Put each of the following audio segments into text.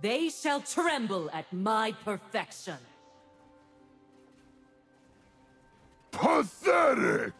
They shall tremble at my perfection. Pathetic!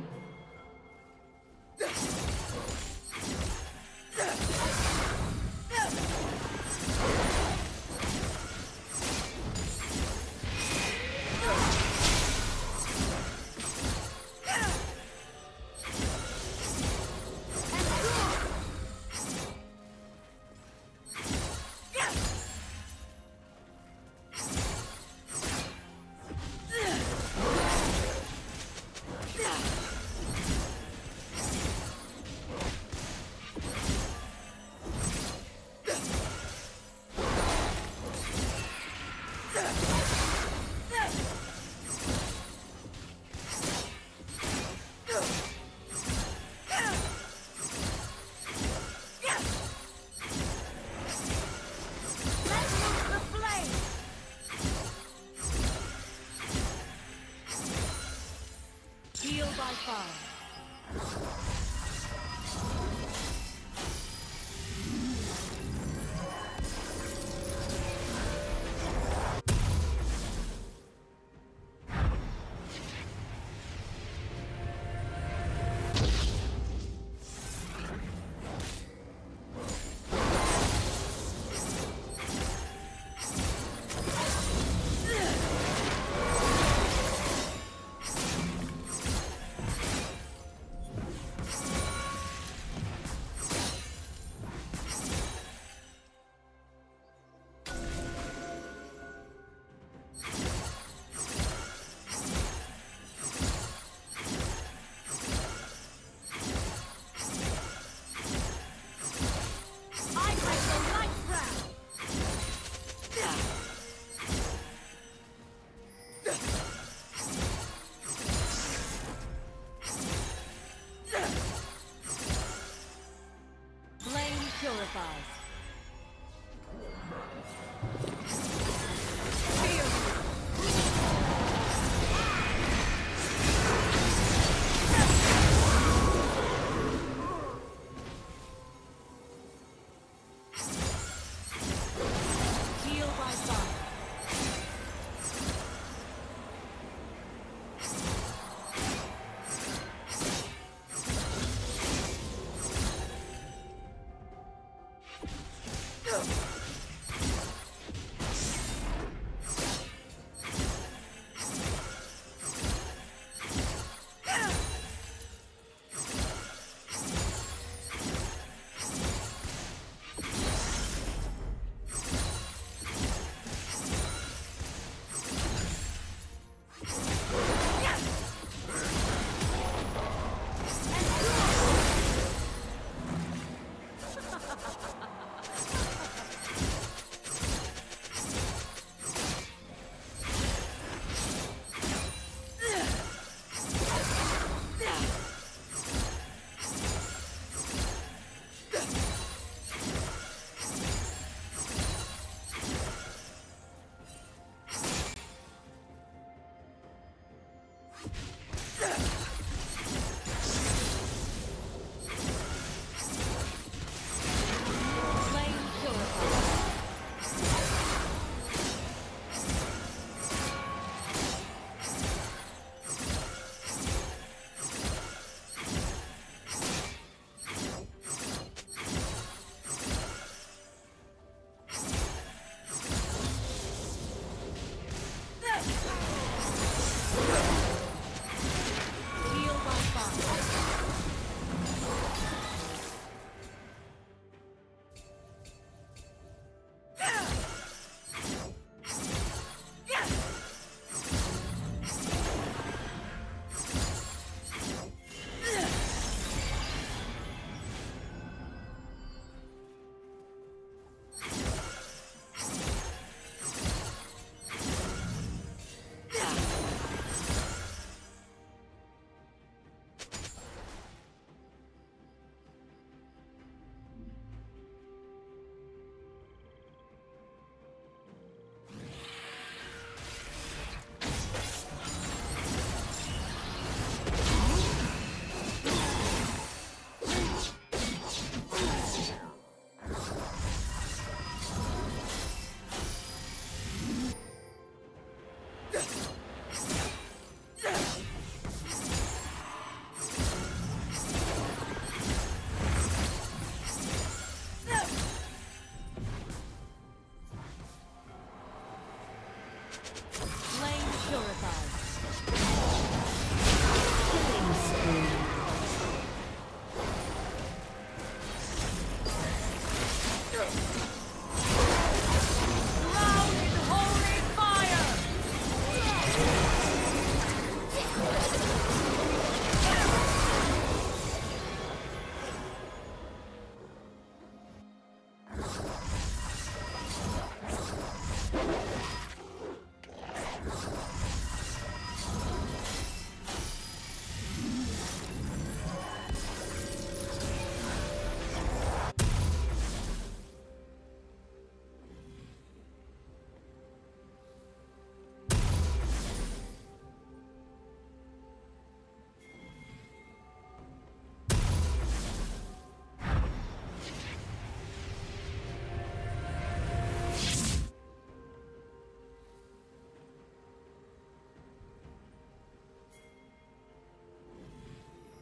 Spotify.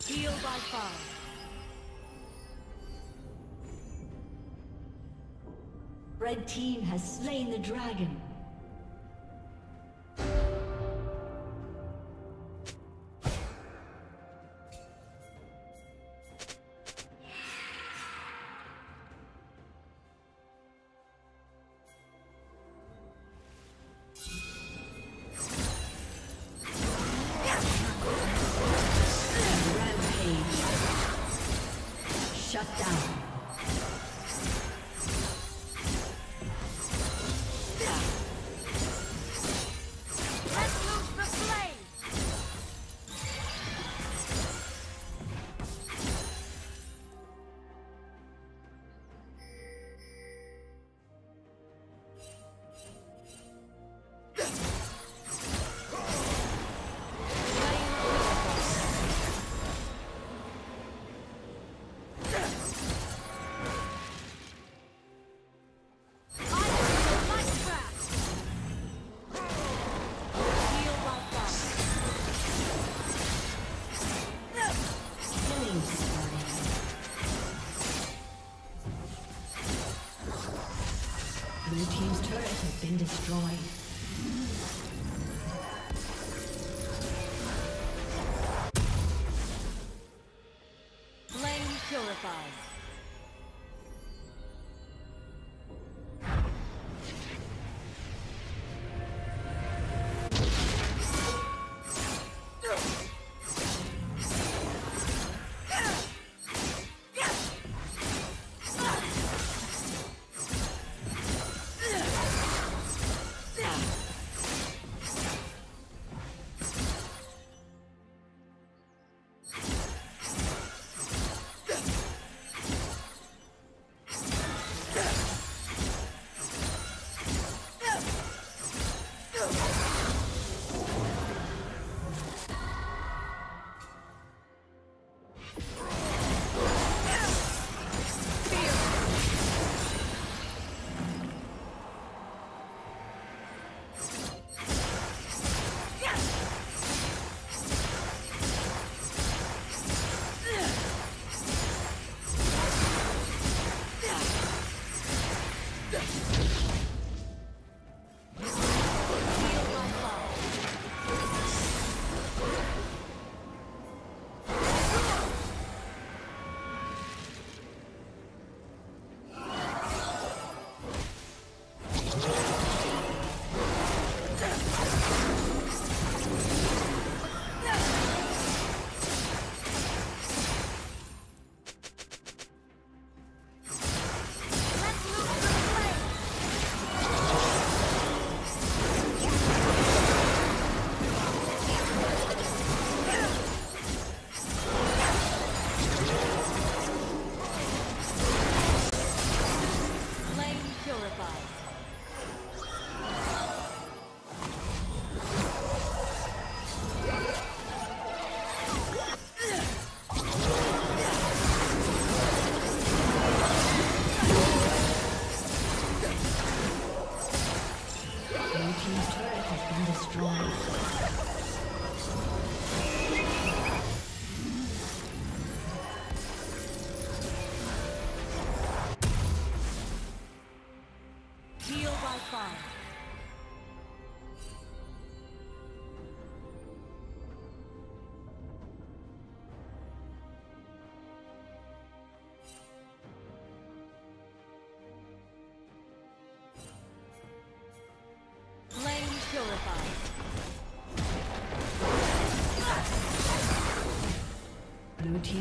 Heal by fire. Red team has slain the dragon.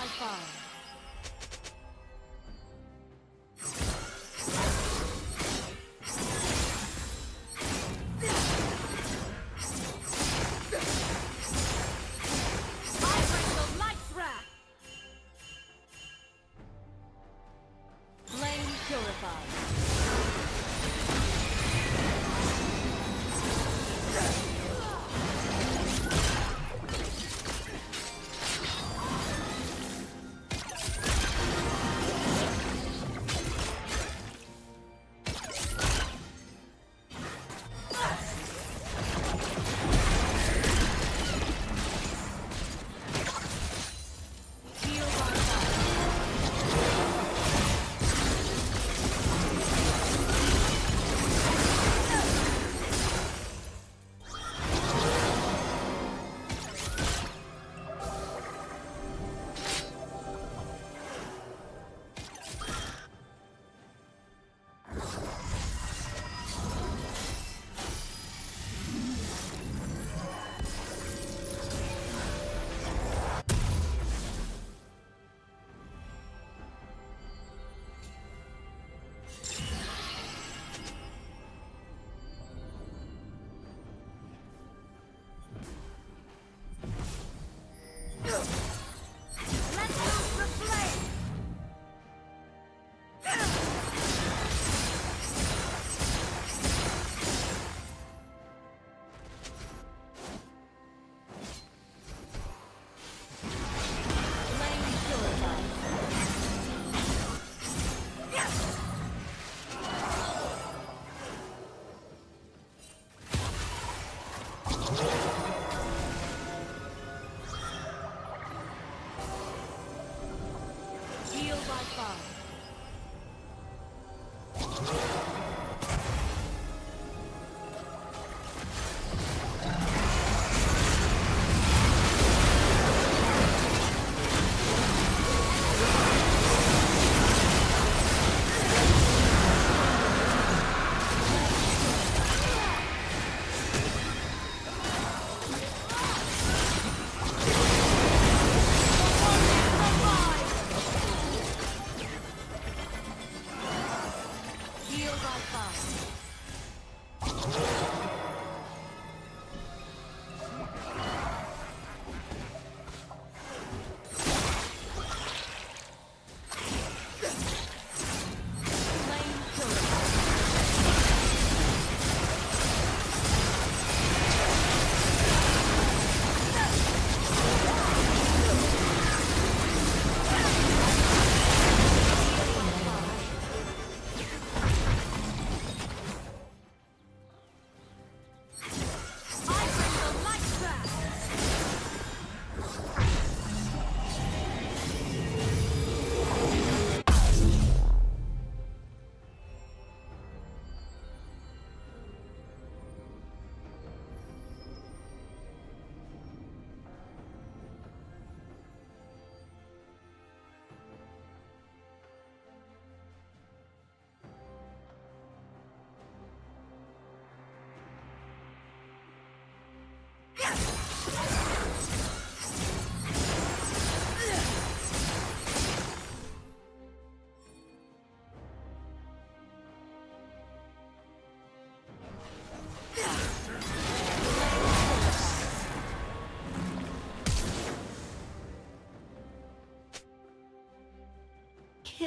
Wi-Fi.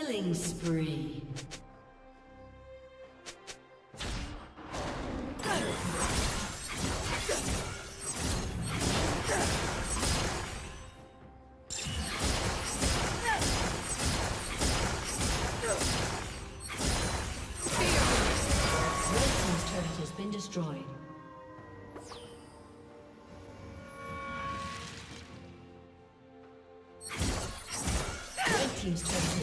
Killing spree. Team's turret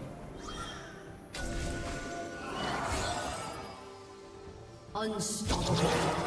Unstoppable.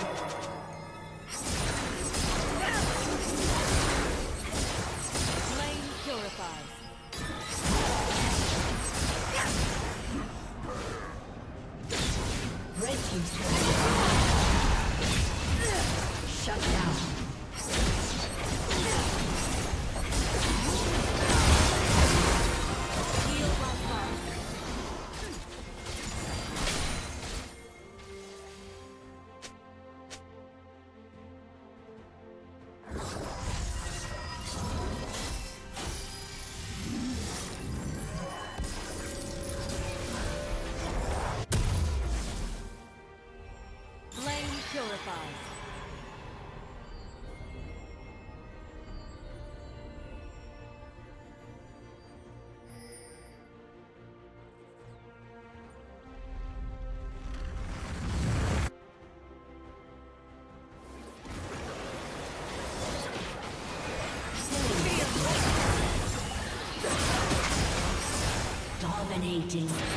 Dominating.